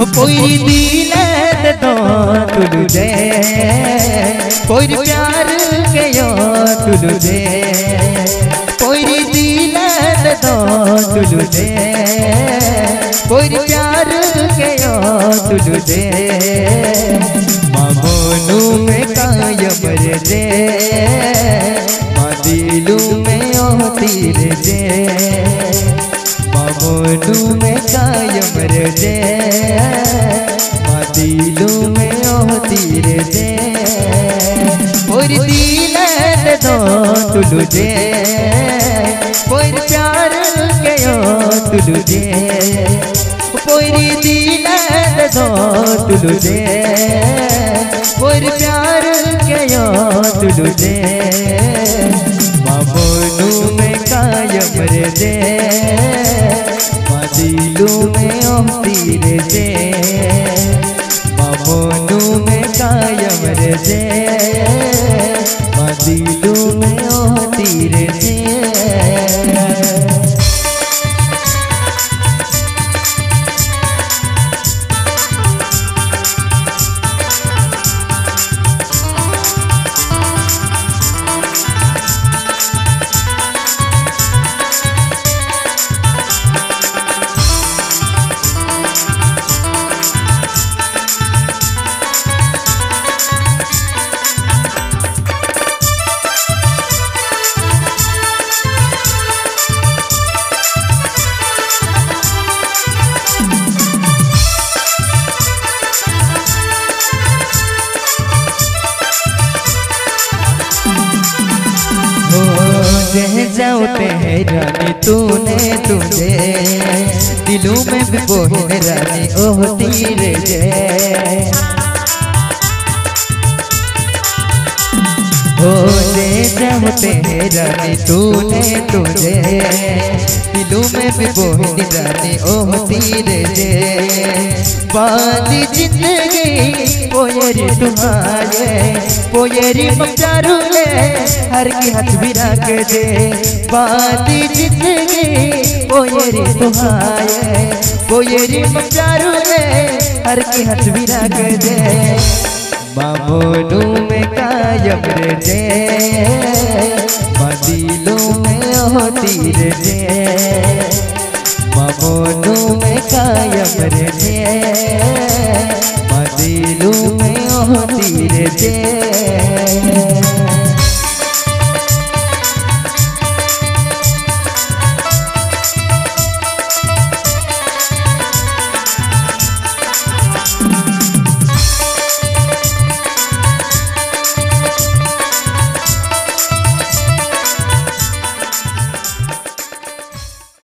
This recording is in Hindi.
कोई दिल तो तुलु दे कोई प्यार के यो तुलु दे कोई दिल तो तुलु दे कोई प्यार के यो तुलु दे मामोनू में कायम रे दिलू में ओ तीर दे ओ तीर दे और दिल दो तुलु दे। कोई प्यार के ओ तुलु दे। कोई दिल दो तुलु दे। कोई प्यार के ओ तुलु दे। मामोनू में कायम रे दे। माँ दिलू में ओ तीर दे मामोनू में कायम रे दे दिलू में ओ हो जाओ रानी तूने तुझे। दिलों में भी बोहे रानी ओह तीर जे हो दे जाओ रानी तूने तुझे। दिलों में भी बोहे रानी ओह तीरे जे। बादी ज़िंदगी पोयरी तुम्हारे पोयरी मचारू ले हर की हाथ भी रख दे। बादी ज़िंदगी पोयरी तुम्हारे पोयरी मचारू ले हर की हाथ भी रख दे। मामोनू में कायम रे। दे मदिलों में होती रे। दे मामोनू में कायम रे। दे में होती दे